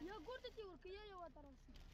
Я гордый, Юрка, я его оторвался.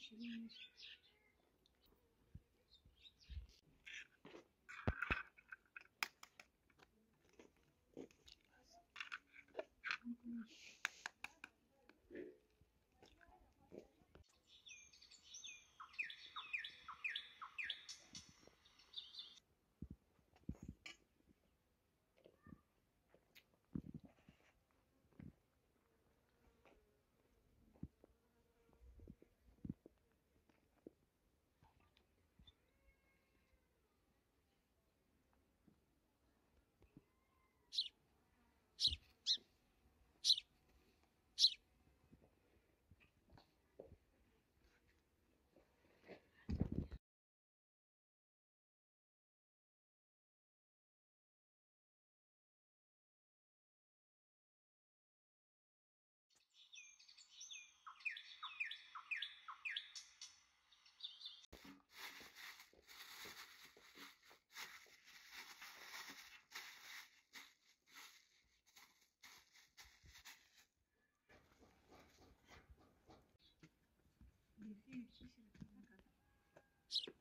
she wins. Sí, sí,